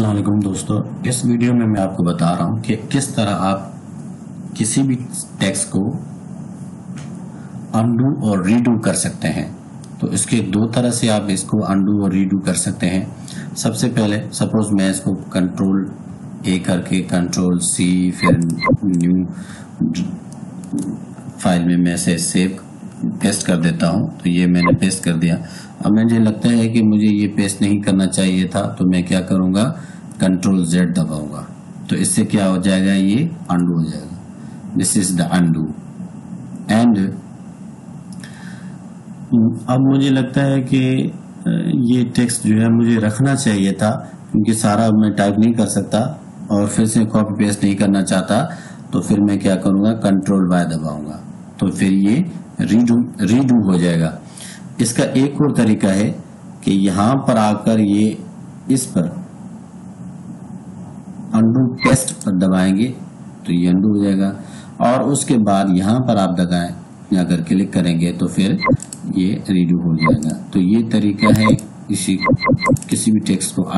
वालेकुम दोस्तों। इस वीडियो में मैं आपको बता रहा हूँ कि किस तरह आप किसी भी टेक्स्ट को अनडू और रीडू कर सकते हैं। तो इसके दो तरह से आप इसको अनडू और रीडू कर सकते हैं। सबसे पहले सपोज़ मैं इसको कंट्रोल ए करके कंट्रोल सी फिर न्यू फ़ाइल में मैं इसे सेव पेस्ट कर देता हूँ। तो ये मैंने पेस्ट कर दिया। अब मुझे लगता है कि मुझे ये पेस्ट नहीं करना चाहिए था तो मैं क्या करूँगा? कंट्रोल जेड दबाऊँगा। तो इससे क्या हो जाएगा? ये अंडू हो जाएगा। This is the undo and अब मुझे लगता है कि ये टेक्स्ट जो है मुझे रखना चाहिए था, क्योंकि सारा मैं टाइप नहीं कर सकता और फिर से कॉपी पेस्ट नहीं करना चाहता तो फिर मैं क्या करूँगा? कंट्रोल वाई दबाऊँगा। तो फिर ये रीडू रीडू हो जाएगा। इसका एक और तरीका है कि यहाँ पर आकर ये इस पर अंडू टेस्ट पर दबाएँगे तो ये अंडू हो जाएगा। और उसके बाद यहाँ पर आप दबाएँ अगर क्लिक करेंगे तो फिर ये रीडू हो जाएगा। तो ये तरीका है किसी किसी भी टेक्स्ट को